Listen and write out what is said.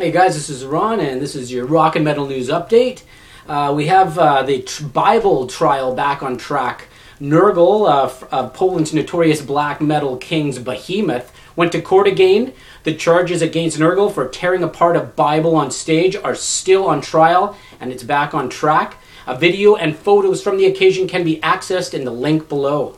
Hey guys, this is Ron, and this is your Rock and Metal News Update. Uh, we have uh, the tr- Bible trial back on track. Nergal, uh, f- uh, Poland's notorious black metal king's behemoth, went to court again. The charges against Nergal for tearing apart a Bible on stage are still on trial, and it's back on track. A video and photos from the occasion can be accessed in the link below.